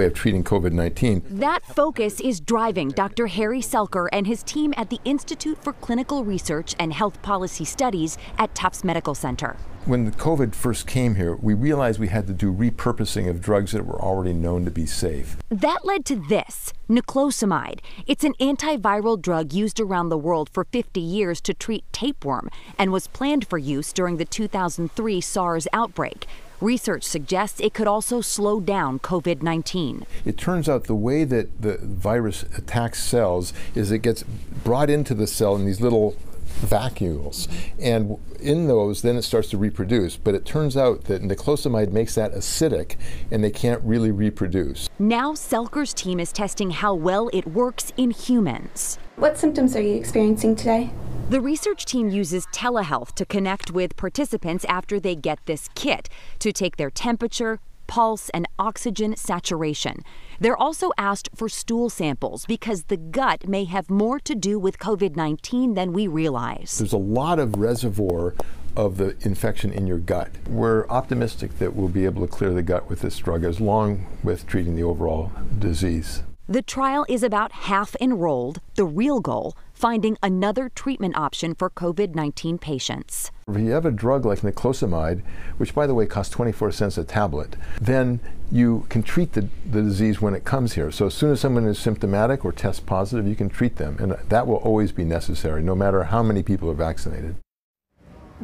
way of treating COVID 19. That focus is driving Dr. Harry Selker and his team at the Institute for Clinical Research and Health Policy Studies at Tufts Medical Center. When the COVID first came here, we realized we had to do repurposing of drugs that were already known to be safe. That led to this niclosamide. It's an antiviral drug used around the world for 50 years to treat tapeworm and was planned for use during the 2003 SARS outbreak. Research suggests it could also slow down COVID 19. It turns out the way that the virus attacks cells is it gets brought into the cell in these little vacuoles. And in those, then it starts to reproduce. But it turns out that niclosamide makes that acidic and they can't really reproduce. Now, Selker's team is testing how well it works in humans. What symptoms are you experiencing today? The research team uses telehealth to connect with participants after they get this kit to take their temperature, pulse, and oxygen saturation. They're also asked for stool samples because the gut may have more to do with COVID 19 than we realize. There's a lot of reservoir of the infection in your gut. We're optimistic that we'll be able to clear the gut with this drug as long with treating the overall disease. The trial is about half enrolled. The real goal finding another treatment option for COVID 19 patients. If you have a drug like niclosamide, which by the way costs 24 cents a tablet, then you can treat the, the disease when it comes here. So as soon as someone is symptomatic or tests positive, you can treat them. And that will always be necessary, no matter how many people are vaccinated.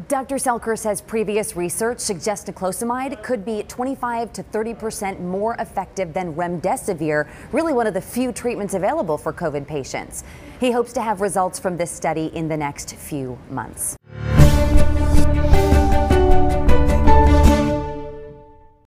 Dr. Selker says previous research suggests niclosamide could be 25 to 30 percent more effective than remdesivir, really one of the few treatments available for COVID patients. He hopes to have results from this study in the next few months.